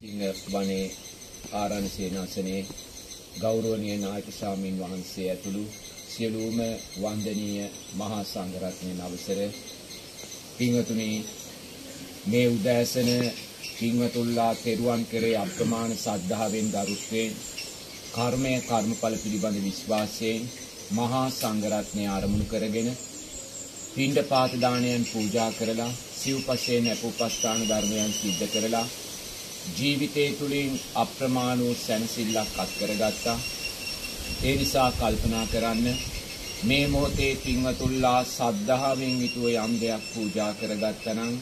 වනේ ආරණ සේනාසනේ ගෞරවනීය නායක ස්වාමීන් වහන්සේ ඇතුළු සියලුම වන්දනීය මහා සංඝරත්නයන් අවසර පින්වතුනි මේ උදෑසන පින්වතුල්ලා තෙරුවන් කෙරේ අප්‍රමාණ සද්ධාවෙන් ගරුත්වයෙන් කර්මය කර්මඵල පිළිබඳ විශ්වාසයෙන් මහා සංඝරත්නය ආරමුණු කරගෙන පින්ඩපාත දානයන් පූජා කරලා සිව්පසේ නැපුපස්ථාන ධර්මයන් සිද්ධ කරලා ජීවිතය තුළින් අප්‍රමාණ වූ සැනසෙල්ලක් අත් කරගත්තා. ඒ නිසා කල්පනා කරන්න මේ මොහොතේ පින්වතුල්ලා සද්ධාවෙන් යුතුව යම් දෙයක් පූජා කරගත්තා නම්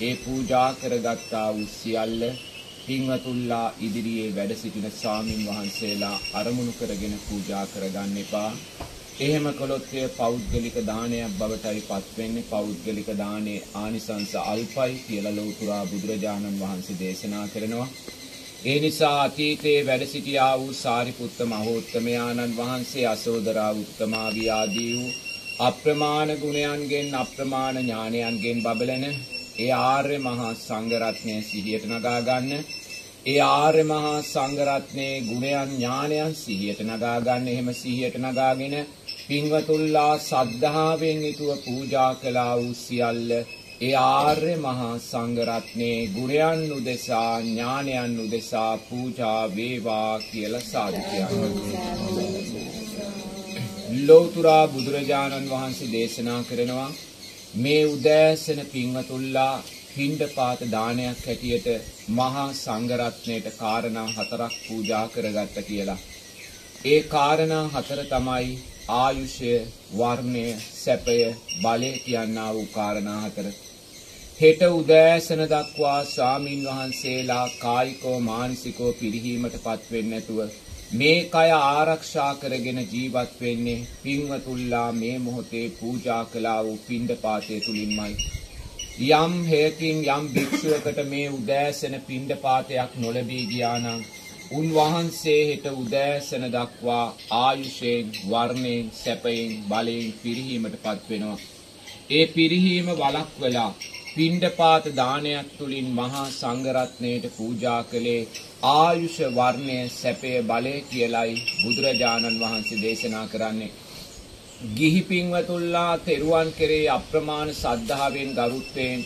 ඒ පූජා කරගත්තා වූ සියල්ල පින්වතුල්ලා ඉදිරියේ වැඩ සිටින ස්වාමින් වහන්සේලා අරමුණු කරගෙන පූජා කරගන්න එපා. එහෙම කළොත් එය පෞද්ගලික දානයක් බවටයි පත් වෙන්නේ පෞද්ගලික දානේ ආනිසංස අල්පයි කියලා ලෞතුරා බුදුරජාණන් වහන්සේ දේශනා කරනවා. ඒ නිසා අතීතයේ වැඩ සිටියා වූ සාරිපුත්ත මහෝත්තමයාණන් වහන්සේ අසෝදරා උත්තමාවි ආදී වූ අප්‍රමාණ ගුණයන්ගෙන් අප්‍රමාණ ඥානයන්ගෙන් බබලන ඒ ආර්ය මහා සංඝරත්නය සිහියට නගා ගන්න ඒ ආර්ය මහා සංඝරත්නයේ ගුණයන් ඥානයන් සිහියට නගා ගන්න එහෙම සිහියට නගාගෙන පින්වතුල්ලා සද්ධාවෙන් යුතුව පූජා කළා වූ සියල්ල ඒ ආර්ය මහා සංඝරත්නයේ ගුණයන් උදෙසා ඥානයන් උදෙසා පූජා වේවා කියලා සාදු ලෝතුරා බුදුරජාණන් වහන්සේ දේශනා කරනවා මේ උදෑසන පින්වතුල්ලා පින්ඩපාත දානයක් හැටියට මහා සංඝරත්නයට කාරණා හතරක් පූජා කරගත්ත කියලා. ඒ කාරණා හතර තමයි ආයුෂය, වර්ණය, සැපය, බලය කියනා වූ කාරණා හතර. හෙට උදෑසන දක්වා ස්වාමින් වහන්සේලා කායිකව මානසිකව පිරිහීමටපත් වෙන්නේ නැතුව මේ කය ආරක්ෂා කරගෙන ජීවත් වෙන්නේ පින්වතුල්ලා මේ මොහොතේ පූජා කළා වූ පින්ඩපාතය තුලින්මයි. යම් හේකින් යම් භික්ෂුවකට මේ උදෑසන පින්ඩපාතයක් නොලැබී ගියා නම් උන්වහන්සේ හෙට උදෑසන දක්වා ආයුෂයෙන් වර්ණයෙන් සැපයෙන් බලයෙන් පිරිහීමටපත් වෙනවා. ඒ පිරිහීම වළක්වලා පින්ඩපාත දානයක් තුලින් මහා සංඝරත්නයට පූජා කළේ ආයුෂ වර්ණය සැපය බලය කියලයි බුදුරජාණන් වහන්සේ දේශනා කරන්නේ. ගිහි පින්වතුල්ලා තෙරුවන් කෙරේ අප්‍රමාණ සද්ධාවෙන් ගරුත්වයෙන්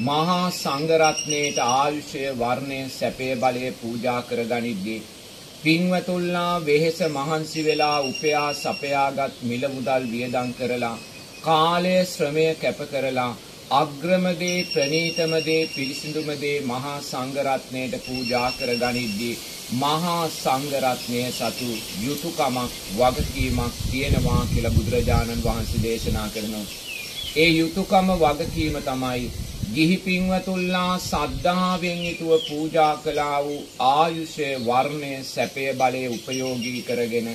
මහා සංඝරත්නයට ආයුෂය වර්ණය සැපේ බලය පූජා කරගනිද්දී පින්වතුල්ලා වෙහෙස මහන්සි වෙලා උපයා සපයාගත් මිල මුදල් වියදම් කරලා කාලය ශ්‍රමය කැප කරලා අග්‍රමදේ ප්‍රනීතමදේ පිරිසිදුමදේ මහා සංඝරත්නයට පූජා කරගනිද්දී මහා සංඝරත්නය සතු යුතුයකමක් වගකීමක් තියෙනවා කියලා බුදුරජාණන් වහන්සේ දේශනා කරනවා. ඒ යුතුයකම වගකීම තමයි ගිහි පින්වතුල්ලා සද්ධාවෙන් යුතුව පූජා කළා වූ ආයුෂය වර්ණය සැපය බලය උපයෝගී කරගෙන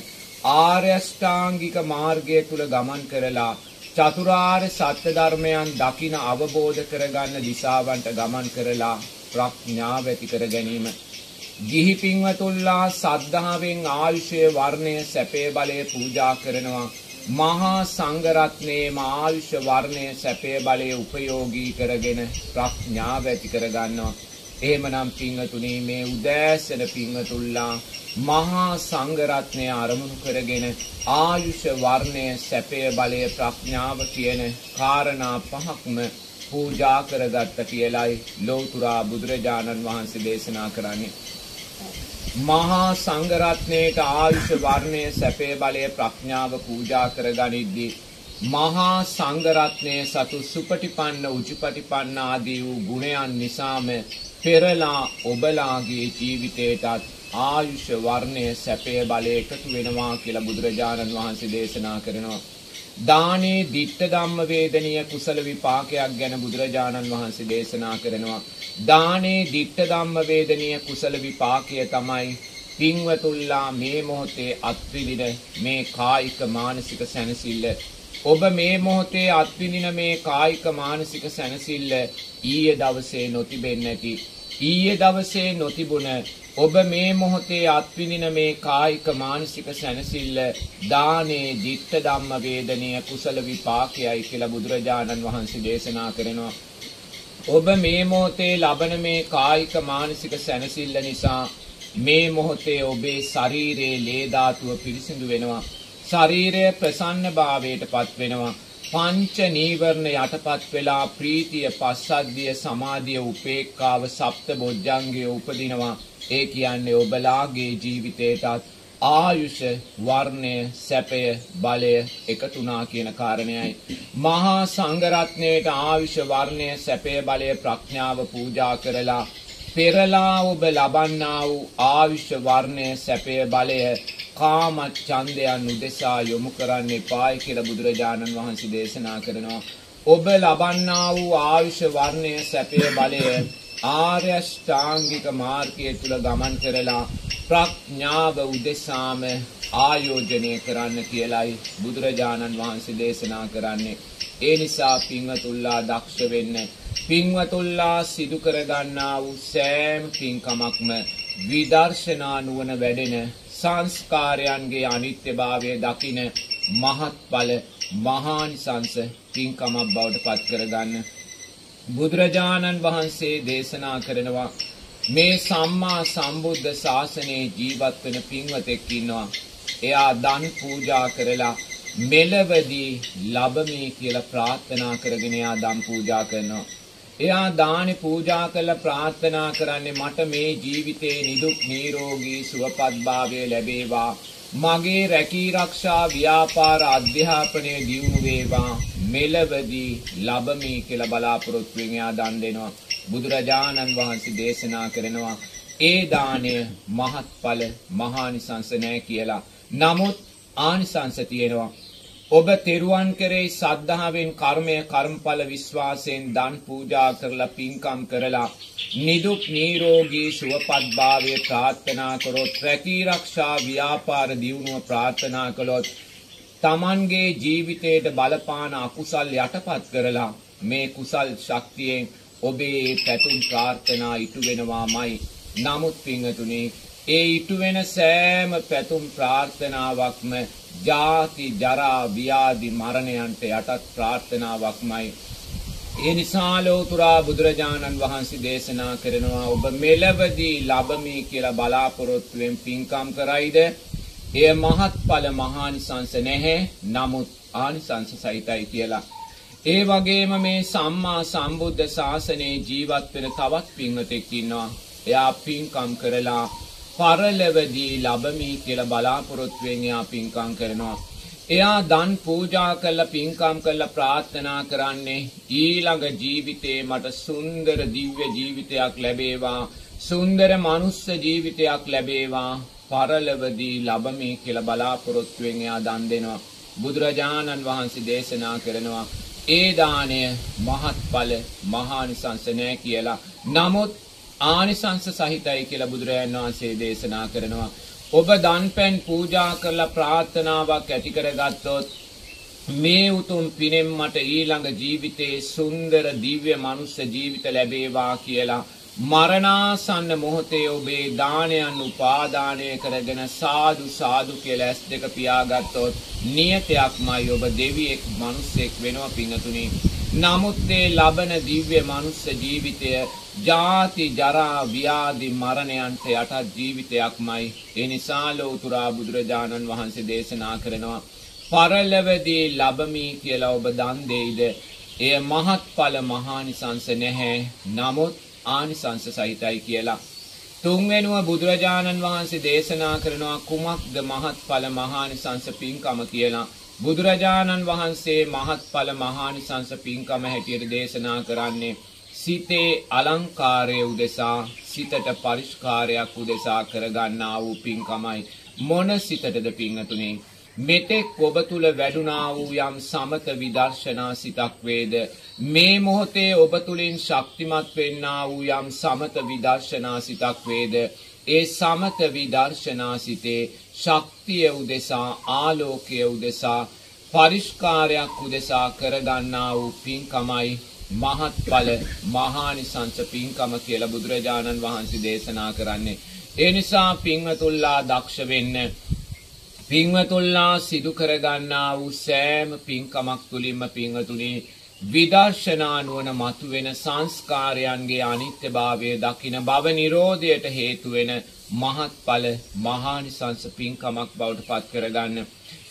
ආර්ය අෂ්ටාංගික මාර්ගය තුල ගමන් කරලා චතුරාර්ය සත්‍ය ධර්මයන් දකින අවබෝධ කරගන්න දිශාවන්ට ගමන් කරලා ප්‍රඥාව ඇති කර ගැනීම. ගිහි පින්වතුල්ලා සද්ධාවෙන් ආයුෂය වර්ණය සැපේ බලය පූජා කරනවා. මහා සංඝරත්නයේ ආයුෂ වර්ණය සැපේ බලය උපයෝගී කරගෙන ප්‍රඥාව ඇති කරගන්නවා. එහෙමනම් පින්වතුනි මේ උදෑසන පින්වතුල්ලා මහා සංඝරත්නය අරමුණු කරගෙන ආයුෂ වර්ණය සැපය බලය ප්‍රඥාව කියන කාරණා පහක්ම පූජා කරගත්ත කියලයි ලෞතුරා බුදුරජාණන් වහන්සේ දේශනා කරන්නේ. මහා සංඝරත්නයට ආයුෂ වර්ණය සැපේ බලය ප්‍රඥාව පූජා කරගනිද්දී මහා සංඝරත්නය සතු සුපටිපන්න උජුපටිපන්න ආදී වූ ගුණයන් නිසාම පෙරලා ඔබලාගේ ජීවිතයටත් ආයුෂ වර්ණය සැපය බලය එකතු වෙනවා කියලා බුදුරජාණන් වහන්සේ දේශනා කරනවා. දානේ ditta ධම්ම වේදනීය කුසල විපාකයක් ගැන බුදුරජාණන් වහන්සේ දේශනා කරනවා. දානේ ditta ධම්ම වේදනීය කුසල විපාකය තමයි පින්වතුල්ලා මේ මොහොතේ අත්විඳින මේ කායික මානසික සැනසෙල්ල ඔබ මේ මොහොතේ අත්විඳින මේ කායික මානසික සැනසෙල්ල ඊයේ දවසේ නොතිබෙන්නේ නැති ඊයේ දවසේ නොතිබුණ ඔබ මේ මොහොතේ අත්විඳින මේ කායික මානසික සැනසෙල්ල දානේ ditta ධම්ම වේදනීය කුසල විපාකයයි කියලා බුදුරජාණන් වහන්සේ දේශනා කරනවා. ඔබ මේ මොහොතේ ලබන මේ කායික මානසික සැනසෙල්ල නිසා මේ මොහොතේ ඔබේ ශරීරයේ ලේ ධාතුව පිරිසිදු වෙනවා. ශරීරය ප්‍රසන්න භාවයටපත් වෙනවා. පංච නීවරණ යටපත් වෙලා ප්‍රීතිය, පස්සද්ධිය, සමාධිය, උපේක්ඛාව, සප්ත බොජ්ජංගය උපදිනවා. ඒ කියන්නේ ඔබලාගේ ජීවිතේටත් ආයුෂ වර්ණය සැපය බලය එකතුනා කියන කාරණයයි. මහා සංඝරත්නයට ආයුෂ වර්ණය සැපය බලය ප්‍රඥාව පූජා කරලා පෙරලා ඔබ ලබන්නා වූ ආයුෂ වර්ණය සැපය බලය කාම ඡන්දයන් උදෙසා යොමු කරන්න එපායි කියලා බුදුරජාණන් වහන්සේ දේශනා කරනවා. ඔබ ලබන්නා වූ ආයුෂ වර්ණය සැපය බලය ආර්ය ශ්‍රාංගික මාර්ගය තුල ගමන් කරලා ප්‍රඥාව උදෙසාම ආයෝජනය කරන්න කියලයි බුදුරජාණන් වහන්සේ දේශනා කරන්නේ. ඒ නිසා පින්වතුල්ලා දක්ෂ වෙන්න. පින්වතුල්ලා සිදු කරගන්නා වූ සෑම පින්කමක්ම විදර්ශනා නුවණ වැඩෙන සංස්කාරයන්ගේ අනිත්‍යභාවය දකින මහත්ඵල මහානිසංස පින්කමක් බවට පත් කරගන්න බුදුරජාණන් වහන්සේ දේශනා කරනවා මේ සම්මා සම්බුද්ධ ශාසනයේ ජීවත් වෙන පින්වතෙක් ඉන්නවා. එයා දන් පූජා කරලා මෙලවදී ලබමි කියලා ප්‍රාර්ථනා කරගෙන එයා දන් පූජා කරනවා. එයා දානි පූජා කරලා ප්‍රාර්ථනා කරන්නේ මට මේ ජීවිතේ නිදුක් නිරෝගී සුවපත්භාවය ලැබේවා. මගේ රැකී රක්ෂා ව්‍යාපාර අධ්‍යාපනය දියුණු වේවා මෙලවදී ලබමි කියලා බලාපොරොත්තුෙන් එයා දන් දෙනවා බුදුරජාණන් වහන්සේ දේශනා කරනවා ඒ දාණය මහත්ඵල මහානිසංස නැහැ කියලා. නමුත් ආනිසංස තියෙනවා. ඔබ තෙරුවන් කෙරෙහි සද්ධාවෙන් කර්මය කර්මඵල විශ්වාසයෙන් දන් පූජා කරලා පින්කම් කරලා නිදුක් නිරෝගී සුවපත් භාවය ප්‍රාර්ථනා කරොත් රැකී ආරක්ෂා ව්‍යාපාර දියුණුව ප්‍රාර්ථනා කළොත් Tamanගේ ජීවිතයට බලපාන අකුසල් යටපත් කරලා මේ කුසල් ශක්තියෙන් ඔබේ පැතුම් ප්‍රාර්ථනා ඉටු වෙනවාමයි නමුත් පිංගතුනි ඒ ඉටු වෙන සෑම පැතුම් ප්‍රාර්ථනාවක්ම ජාති ජරා ව්‍යාධි මරණයන්ට යටත් ප්‍රාර්ථනාවක්මයි. ඒ නිසා ලෝතුරා බුදුරජාණන් වහන්සේ දේශනා කරනවා ඔබ මෙලවදී ලබමි කියලා බලාපොරොත්තුවෙන් පින්කම් කරයිද? එය මහත්ඵල මහානිසංස නැහැ. නමුත් ආනිසංස සහිතයි කියලා. ඒ වගේම මේ සම්මා සම්බුද්ධ ශාසනයේ ජීවත් වෙන තවත් පින්වතෙක් ඉන්නවා එයා පින්කම් කරලා පරලවදී ලබමි කියලා බලාපොරොත්තුවෙන් එයා පින්කම් කරනවා. එයා දන් පූජා කරලා පින්කම් කරලා ප්‍රාර්ථනා කරන්නේ ඊළඟ ජීවිතේ මට සුන්දර දිව්‍ය ජීවිතයක් ලැබේවා. සුන්දර මනුස්ස ජීවිතයක් ලැබේවා. පරලවදී ලබමි කියලා බලාපොරොත්තුවෙන් එයා දන් දෙනවා. බුදුරජාණන් වහන්සේ දේශනා කරනවා ඒ දාණය මහත්ඵල මහානිසංස නැහැ කියලා. නමුත් ආනිසංස සහිතයි කියලා බුදුරජාණන් වහන්සේ දේශනා කරනවා. ඔබ දන්පැන් පූජා කරලා ප්‍රාර්ථනාවක් ඇති කරගත්තොත් මේ උතුම් පිනෙන් මට ඊළඟ ජීවිතේ සුන්දර දිව්‍ය මනුස්ස ජීවිත ලැබේවා කියලා මරණාසන්න මොහොතේ ඔබේ දානයන් උපාදානය කරගෙන සාදු සාදු කියලා ඇස් දෙක පියාගත්තොත් නියතයක්මයි ඔබ දෙවියෙක් මිනිසෙක් වෙනවා පිංගතුනි. නමුත් ඒ ලබන දිව්‍ය මනුස්ස ජීවිතය ජාති ජරා ව්‍යාධි මරණයන්ට යටත් ජීවිතයක්මයි. ඒ නිසා ලෝතුරා බුදුරජාණන් වහන්සේ දේශනා කරනවා පරලවදී ලබමි කියලා ඔබ දන් දෙයිද එය මහත්ඵල මහානිසංස නැහැ. නමුත් ආනිසංස සහිතයි කියලා. තුන්වෙනුව බුදුරජාණන් වහන්සේ දේශනා කරනවා කුමක්ද මහත්ඵල මහානිසංස පින්කම කියලා. බුදුරජාණන් වහන්සේ මහත්ඵල මහානිසංස පින්කම හැටියට දේශනා කරන්නේ සිතේ අලංකාරය උදෙසා සිතට පරිස්කාරයක් උදෙසා කරගන්නා වූ පින්කමයි මොන සිතටද පිංහතුනේ මෙතෙක් ඔබ තුල වැඩුණා වූ යම් සමත විදර්ශනා සිතක් වේද මේ මොහොතේ ඔබ තුලින් ශක්තිමත් වෙන්නා වූ යම් සමත විදර්ශනා සිතක් වේද ඒ සමත විදර්ශනා සිතේ ශක්තිය උදෙසා ආලෝකය උදෙසා පරිස්කාරයක් උදෙසා කරගන්නා වූ පින්කමයි මහත්ඵල මහානිසංස පින්කම කියලා බුදුරජාණන් වහන්සේ දේශනා කරන්නේ. ඒ නිසා පින්වතුල්ලා දක්ෂ වෙන්න පින්වතුල්ලා සිදු කරගන්නා වූ සෑම පින්කමක් තුලින්ම පින්වතුනි විදර්ශනා නුවණ මතුවෙන සංස්කාරයන්ගේ අනිත්‍යභාවය දකින භව නිරෝධයට හේතු වෙන මහත්ඵල මහානිසංස පින්කමක් බවට පත් කරගන්න.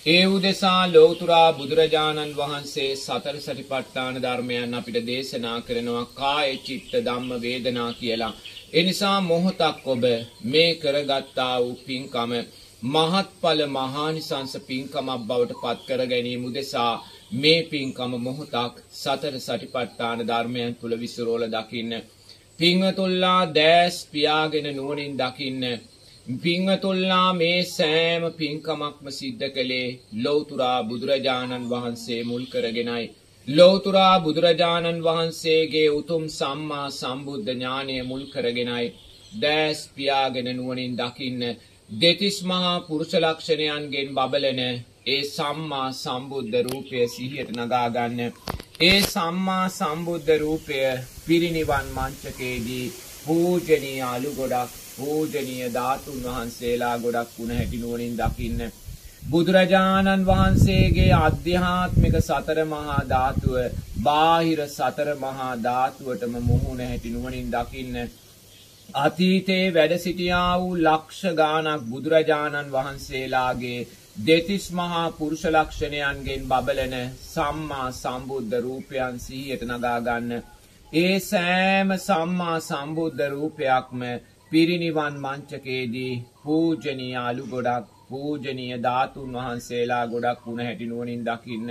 ඒ උදෙසා ලෝතුරා බුදුරජාණන් වහන්සේ සතර සටිපට්ඨාන ධර්මයන් අපිට දේශනා කරනවා කාය චිත්ත ධම්ම වේදනා කියලා. ඒ නිසා මොහොතක් ඔබ මේ කරගත්තා වූ පින්කම මහත්ඵල මහානිසංස පින්කමක් බවට පත් කර ගැනීම උදෙසා මේ පින්කම මොහොතක් සතර සටිපට්ඨාන ධර්මයන් තුල විසිරෝල දකින්න. පින්වතුල්ලා දැස් පියාගෙන නුවණින් දකින්න. පින්වතුල්ලා මේ සෑම පින්කමක්ම සිද්ධ කළේ ලෞතුරා බුදුරජාණන් වහන්සේ මුල් කරගෙනයි. ලෝතුරා බුදුරජාණන් වහන්සේගේ උතුම් සම්මා සම්බුද්ධ ඥානය මුල් කරගෙනයි දෑස් පියාගෙන නුවණින් දකින්න දෙතිස් මහා පුරුෂ ලක්ෂණයන්ගෙන් බබලන ඒ සම්මා සම්බුද්ධ රූපය සිහියට නගා ගන්න. ඒ සම්මා සම්බුද්ධ රූපය පිරිනිවන් මංචකයේදී පූජනීය අලු ගොඩක් පූජනීය ධාතුන් වහන්සේලා ගොඩක් වුණ හැටි නුවණින් දකින්න. බුදුරජාණන් වහන්සේගේ අධ්‍යාත්මික සතර මහා ධාතුව බාහිර සතර මහා ධාතුවටම මුහුණ හැටි නුවණින් දකින්න අතීතයේ වැඩ සිටියා වූ ලක්ෂ ගාණක් බුදුරජාණන් වහන්සේලාගේ දෙතිස් මහා පුරුෂ ලක්ෂණයන්ගෙන් බබලන සම්මා සම්බුද්ධ රූපයන් සිහියට නගා ගන්න. ඒ සෑම සම්මා සම්බුද්ධ රූපයක්ම පිරිනිවන් මංචකයේදී පූජනීය අලු ගොඩක් පූජනීය ධාතුන් වහන්සේලා ගොඩක් වුණ හැටි නුවණින් දකින්න.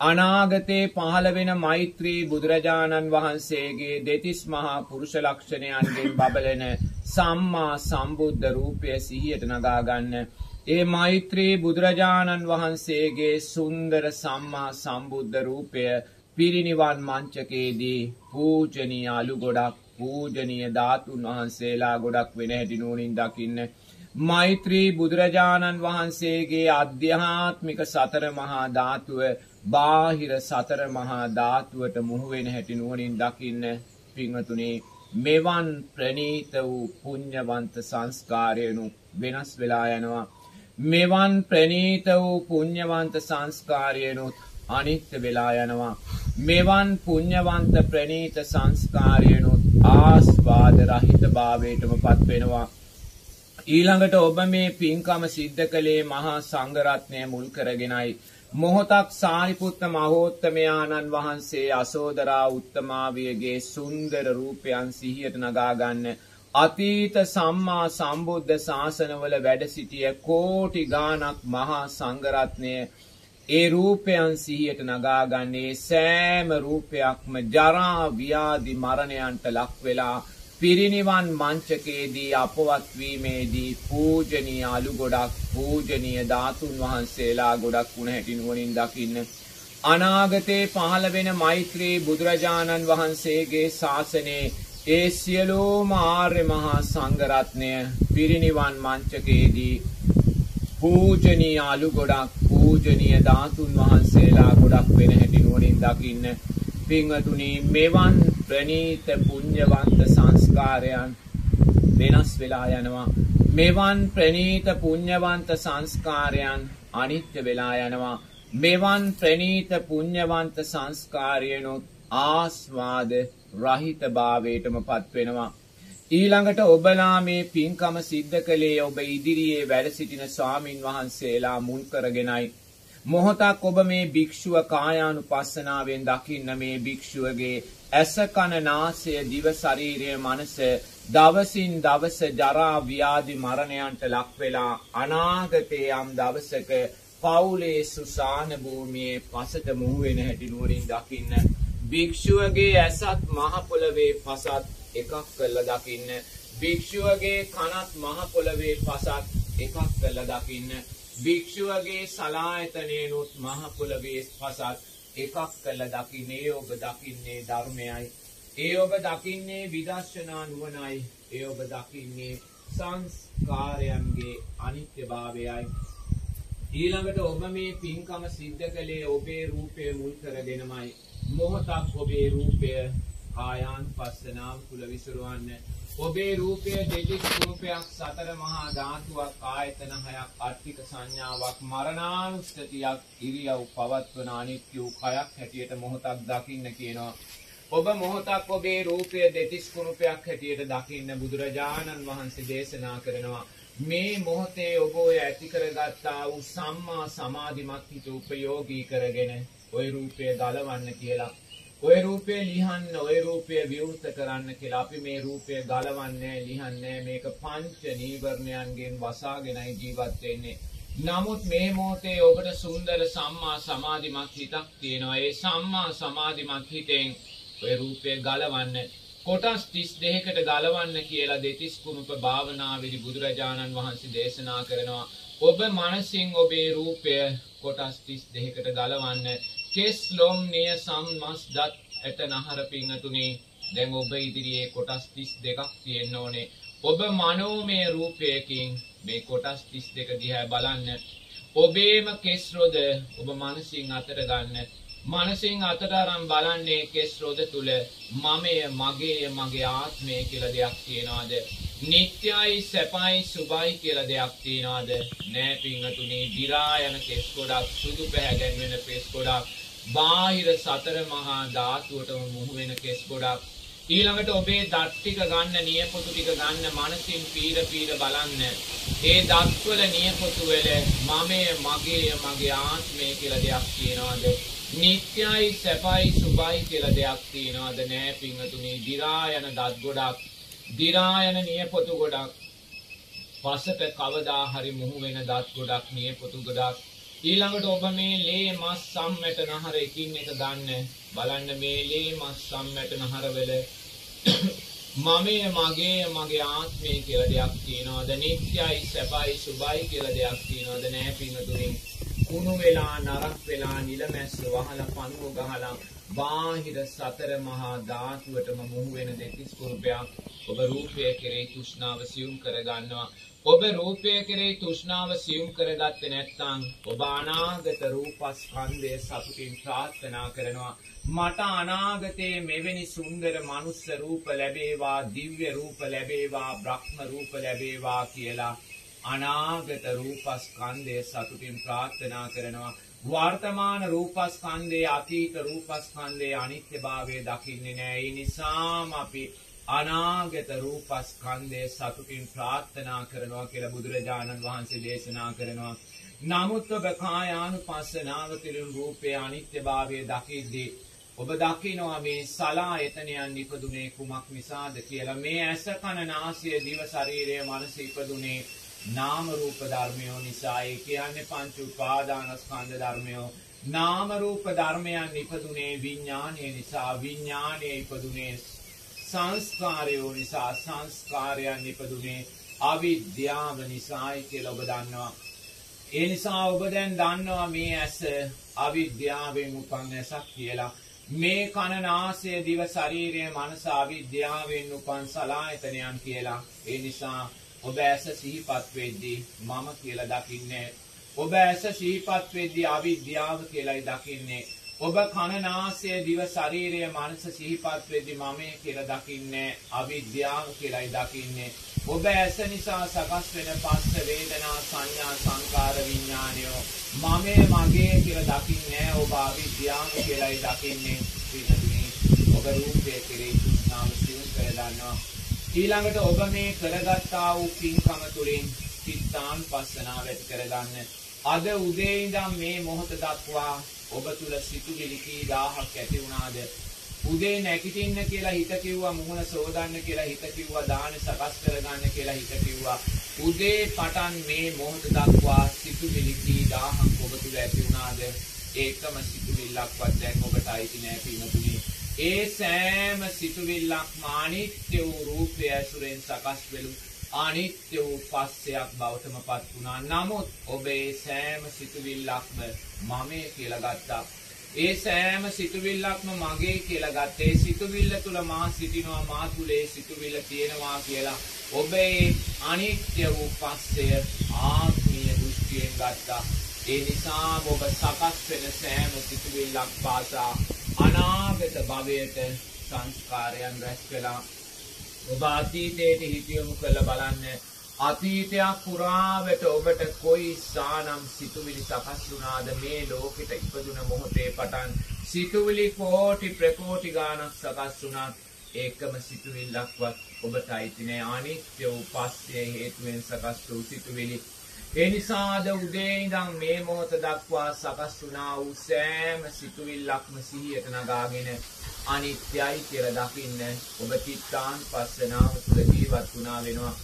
අනාගතේ පහළ වෙන මෛත්‍රී බුදුරජාණන් වහන්සේගේ දෙතිස් මහා පුරුෂ ලක්ෂණයන්ගෙන් බබලෙන සම්මා සම්බුද්ධ රූපය සිහියට නගා ගන්න. ඒ මෛත්‍රී බුදුරජාණන් වහන්සේගේ සුන්දර සම්මා සම්බුද්ධ රූපය පිරිනිවන් මංචකයේදී පූජනීය අලු ගොඩක් පූජනීය ධාතුන් වහන්සේලා ගොඩක් වෙන හැටි නුවණින් දකින්න. මෛත්‍රී බුදුරජාණන් වහන්සේගේ අධ්‍යාත්මික සතර මහා ධාතුව බාහිර සතර මහා ධාතුවට මුහුවෙන හැටි නුවණින් දකින්න පින්වතුනි මෙවන් ප්‍රණීත වූ පුණ්‍යවන්ත සංස්කාරයනු වෙනස් වෙලා යනවා. මෙවන් ප්‍රණීත වූ පුණ්‍යවන්ත සංස්කාරයනුත් අනිත්‍ය වෙලා යනවා. මෙවන් පුණ්‍යවන්ත ප්‍රණීත සංස්කාරයනුත් ආස්වාද රහිත භාවයටම පත් වෙනවා. ඊළඟට ඔබ මේ පින්කම සිද්ධ කළේ මහා සංඝරත්නය මුල් කරගෙනයි. මොහොතක් සාරිපුත්ත මහෝත්තමයාණන් වහන්සේ අසෝදරා උත්තමාවියගේ සුන්දර රූපයන් සිහියට නගාගන්න. අතීත සම්මා සම්බුද්ධ ශාසනවල වැඩ සිටිය කෝටි ගානක් මහා සංඝරත්නය ඒ රූපයන් සිහියට නගාගන්නේ සෑම රූපයක්ම ජරා ව්‍යාධි මරණයන්ට ලක් වෙලා පිරිනිවන් මංචකයේදී අපවත් වීමේදී පූජනීය අලු ගොඩක් පූජනීය ධාතුන් වහන්සේලා ගොඩක් වුණ හැටි නුවණින් දකින්න. අනාගතේ පහළ වෙන මෛත්‍රී බුදුරජාණන් වහන්සේගේ ශාසනයේ ඒ සියලුම ආර්ය මහා සංඝරත්නය පිරිනිවන් මංචකයේදී පූජනීය අලු ගොඩක් පූජනීය ධාතුන් වහන්සේලා ගොඩක් වෙන හැටි නුවණින් දකින්න. පින්වතුනි මෙවන් ප්‍රනීත පුඤ්ඤවන්ත සංස්කාරයන් වෙනස් වෙලා යනවා. මෙවන් ප්‍රනීත පුඤ්ඤවන්ත සංස්කාරයන් අනිත්‍ය වෙලා යනවා. මෙවන් ප්‍රනීත පුඤ්ඤවන්ත සංස්කාරයනොත් ආස්වාද රහිත භාවයටම පත් වෙනවා. ඊළඟට ඔබලා මේ පින්කම සිද්ධ කළේ ඔබ ඉදිරියේ වැඩ සිටින ස්වාමින් වහන්සේලා මුල් කරගෙනයි. මොහොතක් ඔබ මේ භික්ෂුව කායානුපස්සනාවෙන් දකින්න මේ භික්ෂුවගේ ඇස කන නාසය දිව ශරීරය මනස දවසින් දවස ජරා ව්‍යාධි මරණයන්ට ලක් වෙලා අනාගතේ යම් දවසක පවුලේ සුසාන භූමියේ පසට මුහු වෙන හැටි නුවරින් දකින්න භික්ෂුවගේ ඇසත් මහ පොළවේ පසත් එකක් කරලා දකින්න භික්ෂුවගේ කනත් මහ පොළවේ පසත් එකක් කරලා දකින්න භික්ෂුවගේ සලායතනයනුත් මහ පොළවේ පසත් එකක් කළ දකින්නේ ඔබ දකින්නේ ධර්මයයි. ඒ ඔබ දකින්නේ විදර්ශනා නුවණයි. ඒ ඔබ දකින්නේ සංස්කාරයන්ගේ අනිත්‍යභාවයයි. ඊළඟට ඔබ මේ පින්කම සිද්ධ කළේ ඔබේ රූපය මුල් කරගෙනමයි. මොහොතක් ඔබේ රූපය කායාන් පස්සනාව තුළ විසුරුවන්න. ඔබේ රූපය දෙතිස් රූපයක් සතර මහා ධාතුවක් ආයතන හයක් අට්ටික සංඥාවක් මරණානුස්සතියක් ඉරියව් පවත්වන අනිත්‍ය වූ කයක් හැටියට මොහොතක් දකින්න කියනවා. ඔබ මොහොතක් ඔබේ රූපය දෙතිස් කුණුපයක් හැටියට දකින්න බුදුරජාණන් වහන්සේ දේශනා කරනවා. මේ මොහොතේ ඔබ ඔය ඇති කරගත්තා වූ සම්මා සමාධිමත් හිත උපයෝගී කරගෙන ওই රූපය ගලවන්න කියලා ඔය රූපය ලිහන්න ඔය රූපය විවෘත කරන්න කියලා අපි මේ රූපය ගලවන්නේ ලිහන්නේ මේක පංච නීවරණයන්ගෙන් වසාගෙනයි ජීවත් වෙන්නේ. නමුත් මේ මොහොතේ ඔබට සුන්දර සම්මා සමාධිමත් හිතක් තියෙනවා. ඒ සම්මා සමාධිමත් හිතෙන් ඔය රූපය ගලවන්න කොටස් 32කට ගලවන්න කියලා දෙතිස් කුණුප භාවනාවේදී බුදුරජාණන් වහන්සේ දේශනා කරනවා. ඔබ මනසින් ඔබේ රූපය කොටස් 32කට ගලවන්න කෙස් ලොම් නිය සම්මස් දත් ඇට නහර පිංහතුනේ දැන් ඔබ ඉදිරියේ කොටස් 32ක් තියෙන්න ඕනේ. ඔබ මනෝමය රූපයකින් මේ කොටස් 32 දිහා බලන්න. ඔබේම කෙස් රොද ඔබ මනසින් අතට ගන්න. මනසින් අතට අරන් බලන්නේ කෙස් රොද තුල මමය මගේ මගේ ආත්මය කියලා දෙයක් තියනවාද? නිත්‍යයි සැපයි සුභයි කියලා දෙයක් තියනවාද? නෑ පිංහතුනේ දි รา යන කෙස් ගොඩක් සුදු පැහැගෙන වෙන කෙස් ගොඩක් බාහිර සතර මහා ධාතුවටම මුහු වෙන කෙස් ගොඩක් ඊළඟට ඔබේ දත් ටික ගන්න නියපොතු ටික ගන්න මනසින් පීර පීර බලන්න ඒ දත්වල නියපොතු වල මමය මගේ මගේ ආත්මය කියලා දෙයක් තියනවාද නිත්‍යයි සැපයි සුභයි කියලා දෙයක් තියනවාද? නෑ පිංහතුනේ. දිරා යන දත් ගොඩක් දිරා යන නියපොතු ගොඩක් පසට කවදා හරි මුහු වෙන දත් ගොඩක් නියපොතු ගොඩක්. ඊළඟට ඔබ මේ ලේ මස් සම්මැට නහර එකින් එක ගන්න. බලන්න මේ ලේ මස් සම්මැට නහර වල මමේ මගේ මගේ ආත්මය කියලා දෙයක් තියනවාද? නිත්‍යයි සැපයි සුභයි කියලා දෙයක් තියනවාද? නෑ පිංහතුනේ. කුණු වෙලා නරක් වෙලා නිලමැස්ස වහලා පණුව ගහලා බාහිර සතර මහා ධාතුවටම මුහු වෙන දෙතිස් කුරුපයක් ඔබ රූපය කෙරෙහි තෘෂ්ණාව සියුම් කරගන්නවා. ඔබ රූපය කෙරෙහි තෘෂ්ණාව සියුම් කරගත්තේ නැත්නම් ඔබ අනාගත රූපස්කන්ධය සතුටින් ප්‍රාර්ථනා කරනවා. මට අනාගතයේ මෙවැනි සුන්දර මනුස්ස රූප ලැබේවා දිව්‍ය රූප ලැබේවා බ්‍රහ්ම රූප ලැබේවා කියලා අනාගත රූපස්කන්ධය සතුටින් ප්‍රාර්ථනා කරනවා. වර්තමාන රූපස්කන්ධයේ අතීත රූපස්කන්ධයේ අනිත්‍යභාවය දකින්නේ නැහැ. ඒ නිසාම අපි අනාගත රූපස්කන්ධය සතුටින් ප්‍රාර්ථනා කරනවා කියලා බුදුරජාණන් වහන්සේ දේශනා කරනවා. නමුත් ඔබ කායානුපස්සනාව තුළින් රූපයේ අනිත්‍යභාවය දකිද්දී ඔබ දකිනවා මේ සලායතනයන් ඉපදුනේ කුමක් නිසාද කියලා. මේ ඇස කන නාසය දිව ශරීරය මනස ඉපදුනේ නාම රූප ධර්මයෝ නිසා ඒ කියන්නේ පංච උපාදානස්කන්ධ ධර්මයෝ නාම රූප ධර්මයන් ඉපදුනේ විඥානය නිසා විඥානය ඉපදුනේ සංස්කාරයෝ නිසා සංස්කාරයන් ඉපදුනේ අවිද්‍යාව නිසායි කියලා ඔබ දන්නවා. ඒ නිසා ඔබ දැන් දන්නවා මේ ඇස අවිද්‍යාවෙන් උපන් ඇසක් කියලා. මේ කන නාසය දිව ශරීරය මනස අවිද්‍යාවෙන් උපන් සලායතනයන් කියලා. ඒ නිසා ඔබ ඇස සිහිපත් වෙද්දී මම කියලා දකින්නේ. ඔබ ඇස සිහිපත් වෙද්දී අවිද්‍යාව කියලායි දකින්නේ. ඔබ කනනාසය දිව ශරීරය මනස සිහිපත් වෙද්දි මමේ කියලා දකින්නේ. අවිද්‍යාව කියලායි දකින්නේ. ඔබ ඇස නිසා සකස් වෙන පස්ස වේදනා සංඥා සංකාර විඥානයෝ මමේ මගේ කියලා දකින්නේ. ඔබ අවිද්‍යාව කියලායි දකින්නේ. පිළිතුරේ ඔබ රූපයේ කෙරෙහි තෘෂ්ණාව සිව් කර ගන්නවා ඊළඟට ඔබ මේ කරගත්තා වූ පින්කම තුළින් චිත්තාන්පස්සනාව ඇති කරගන්න අද උදේ ඉඳන් මේ මොහොත දක්වා ඔබ තුල සිතුවිලි කී දහහක් ඇති වුණාද? උදේ නැගිටින්න කියලා හිත කිව්වා මුහුණ සෝදන්න කියලා හිත කිව්වා දාන සකස් කරගන්න කියලා හිත කිව්වා. උදේ පටන් මේ මොහොත දක්වා සිතුවිලි කී දහහක් ඔබ තුල ඇති වුණාද? ඒකම සිතුවිල්ලක්වත් දැන් ඔබට අයිති නෑ පිනතුනි. ඒ සෑම සිතුවිල්ලක්ම අනිත්‍ය වූ රූපය ඇසුරෙන් සකස් වෙලු අනිත්‍ය වූ පස්සයක් බවටම පත් වුණා. නමුත් ඔබේ සෑම සිතුවිල්ලක්ම මමේ කියලා ගත්තා. ඒ සෑම සිතුවිල්ලක්ම මගේ කියලා ගත්තේ සිතුවිල්ල තුල මා සිටිනවා මා තුලේ සිතුවිල්ල තියෙනවා කියලා ඔබේ අනිත්‍ය වූ පස්සය ආත්මීය දෘෂ්ටියෙන් ගත්තා. ඒ නිසා ඔබ සකස් වෙන සෑම සිතුවිල්ලක් පාසා අනාගත භවයට සංස්කාරයන් රැස් කළා. ඔබ අතීතයට හිතියොමු කළ බලන්න අතීතයක් පුරාවට ඔබට කොයි සානම් සිතුවිලි සකස් වුණාද මේ ලෝකෙට ඉපදුන මොහොතේ පටන් සිතුවිලි කෝටි ප්‍රකෝටි ගානක් සකස් වුණත් ඒකම සිතුවිල්ලක්වත් ඔබට අයිති නෑ. අනිත්‍ය වූ පස්සේ හේතුවෙන් සකස් වූ සිතුවිලි ඒ නිසාද උදේ ඉඳන් මේ මොහොත දක්වා සකස් වුණා වූ සෑම සිතුවිල්ලක්ම සිහියට නගාගෙන අනිත්‍යයි කියලා දකින්න ඔබ චිත්තාන් පස්සනාව තුළ ජීවත් වුණා වෙනවා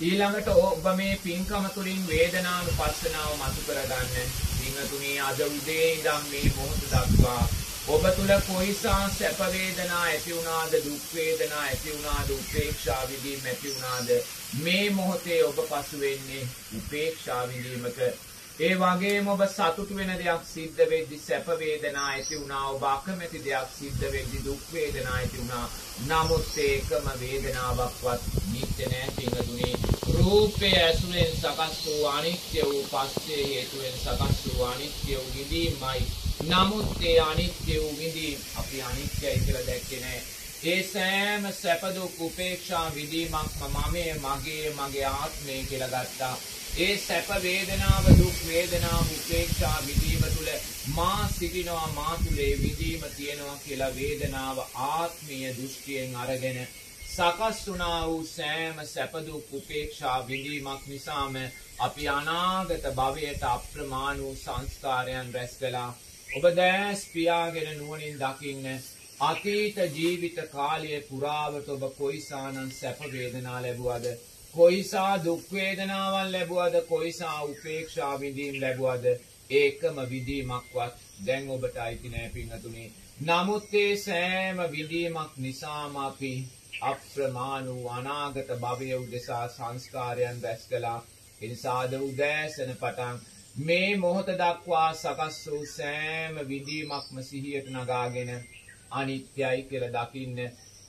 ඊළඟට ඔබ මේ පින්කම තුළින් වේදනානුපස්සනාව මතු කරගන්න. පින්තුණී අද උදේ ඉඳන් මේ මොහොත දක්වා ඔබ තුල කොයිසා සැප වේදනා ඇති වුණාද දුක් වේදනා ඇති වුණාද උපේක්ෂා විදීම ඇති වුණාද මේ මොහොතේ ඔබ පසු වෙන්නේ උපේක්ෂා විදීමක ඒ වගේම ඔබ සතුටු වෙන දෙයක් සිද්ධ වෙද්දි සැප වේදනා ඇති වුණා ඔබ අකමැති දෙයක් සිද්ධ වෙද්දි දුක් වේදනා ඇති වුණා. නමුත් ඒකම වේදනාවක්වත් නිත්‍ය නෑ පින්තුනේ රූපය ඇසුරෙන් සකස් වූ අනිත්‍ය වූ පස්සේ හේතුවෙන් සකස් වූ අනිත්‍ය වූ විදීමයි නමුත් ඒ අනිත්‍ය වූ විදීම අපි අනිත්‍යයි කියලා දැක්කේ නෑ. ඒ සෑම සැප දුක් උපේක්ෂා විදීමක්ම මමේ මගේ මගේ ආත්මය කියලා ගත්තා. ඒ සැප වේදනාව දුක් වේදනාව උපේක්ෂා විදීම තුළ මා සිටිනවා මා තුලේ විදීම තියෙනවා කියලා වේදනාව ආත්මීය දෘෂ්ටියෙන් අරගෙන සකස් වුණා වූ සෑම සැප දුක් උපේක්ෂා විදීමක් නිසාම අපි අනාගත භවයට අප්‍රමාණ වූ සංස්කාරයන් රැස් කළා. ඔබ දැස් පියාගෙන නුවණින් දකින්න අතීත ජීවිත කාලයේ පුරාවට ඔබ කොයිසානම් සැප වේදනා ලැබුවද? කොයිසා දුක්වේදනාවන් ලැබුවද? කොයිසා උපේක්ෂා විඳීම් ලැබුවද? ඒකම විදීමක්වත් දැන් ඔබට අයිති නෑ පිංහතුනේ නමුත් ඒ සෑම විදීමක් නිසාම අපි අප්‍රමාණ වූ අනාගත භවය උදෙසා සංස්කාරයන් රැස් කළා එනිසාද උදෑසන පටන් මේ මොහොත දක්වා සකස් වූ සෑම විදීමක්ම සිහියට නගාගෙන අනිත්‍යයි කියලා දකින්න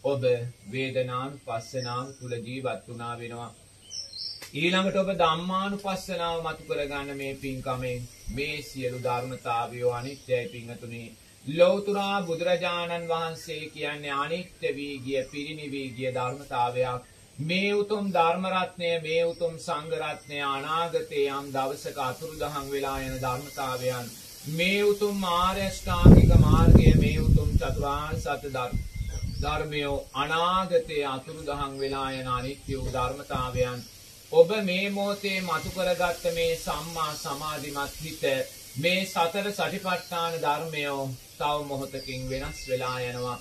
ඔබ වේදනානුපස්සනාව තුල ජීවත් වුණා වෙනවා. ඊළඟට ඔබ ධම්මානුපස්සනාව මතු කරගන්න මේ පින්කමෙන් මේ සියලු ධර්මතාවයෝ අනිත්‍යයි පින්තුනි. ලෞතුරා බුදුරජාණන් වහන්සේ කියන්නේ අනිත්‍ය වී ගිය පිරිණිවී ගිය ධර්මතාවයක්. මේ උතුම් ධර්මරත්නය මේ උතුම් සංඝරත්නය අනාගතේ යම් දවසක අතුරුදහන් වෙලා යන ධර්මතාවයන් මේ උතුම් ආර්ය ශ්‍රාමික මාර්ගය මේ උතුම් චතුරාර්ය සත්‍ය ධර්ම ධර්මයෝ අනාගතයේ අතුරුදහන් වෙලා යන අනිත්‍ය වූ ධර්මතාවයන් ඔබ මේ මොහොතේ මතු කරගත්ත මේ සම්මා සමාධිමත් හිත මේ සතර සටිපට්ඨාන ධර්මයෝ තව මොහොතකින් වෙනස් වෙලා යනවා.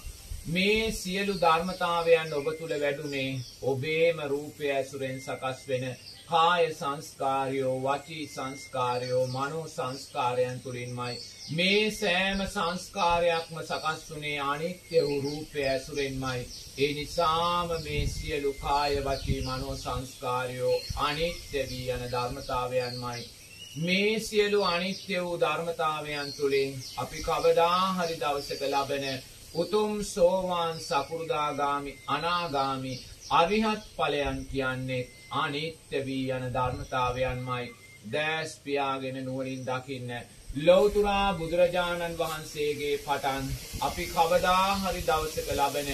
මේ සියලු ධර්මතාවයන් ඔබ තුල වැඩුණේ ඔබේම රූපය ඇසුරෙන් සකස් වෙන කාය සංස්කාරයෝ වචී සංස්කාරයෝ මනෝ සංස්කාරයන් තුළින්මයි. මේ සෑම සංස්කාරයක්ම සකස් වුණේ අනිත්‍ය වූ රූපය ඇසුරෙන්මයි. ඒ නිසාම මේ සියලු කාය වචී මනෝ සංස්කාරයෝ අනිත්‍ය වී යන ධර්මතාවයන්මයි. මේ සියලු අනිත්‍ය වූ ධර්මතාවයන් තුළින් අපි කවදා හරි දවසක ලබන උතුම් සෝවාන් සකුරුදාගාමි අනාගාමි අරිහත් ඵලයන් කියන්නේ අනිත්‍ය වී යන ධර්මතාවයන්මයි. දැස් පියාගෙන නුවණින් දකින්න ලෞතුරා බුදුරජාණන් වහන්සේගේ පටන් අපි කවදා හරි දවසක ලබන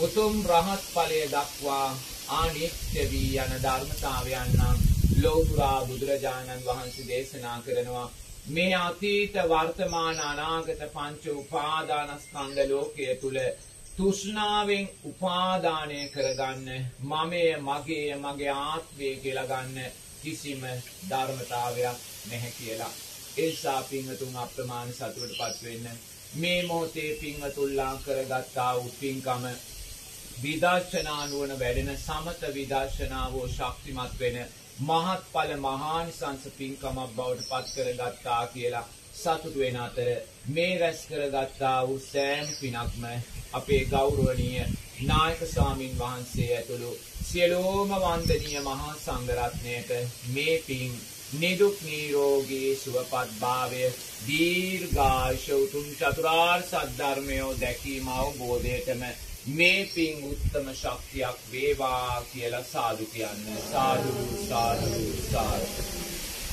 උතුම් රහත් ඵලය දක්වා අනිත්‍ය වී යන ධර්මතාවයන් නම් ලෞතුරා බුදුරජාණන් වහන්සේ දේශනා කරනවා මේ අතීත වර්තමාන අනාගත පංච උපාදානස්කන්ධ ලෝකයේ තුල තුෂ්ණාවෙන් උපාදානය කරගන්න මමය මගේ මගේ ආත්මය කියලා ගන්න කිසිම ධර්මතාවයක් නැහැ කියලා. එල්සා පිංහතුන් අප්‍රමාණ සතුවට පත් වෙන්න මේ මොහොතේ පිංහතුල්ලා කරගත්තා වූ පින්කම විදර්ශනානුවන වැඩෙන සමත විදර්ශනාවෝ ශක්තිමත් වෙන මහත්ඵල මහානිසංස පින්කමක් බවට පත් කරගත්තා කියලා සතුටු වෙන අතර මේ රැස් කරගත්තා වූ සෑම පිනක්ම අපේ ගෞරවනීය නායක ස්වාමින් වහන්සේ ඇතුළු සියලෝම වන්දනීය මහා සංඝරත්නයට මේ පින් නිදුක් නිරෝගී සුවපත් භාවය දීර්ඝායුෂ උතුම් චතුරාර්ය සත්‍ය දැකීම අවබෝධයටම මේ පින් උත්තම ශක්තියක් වේවා කියලා සාදු කියන්නේ. සාදු සාදු සාදු.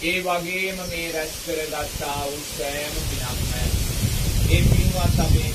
ඒ වගේම මේ රැස් කරගත්තා වූ සෑම පිනක්ම. ඒ පින්වත් අපේ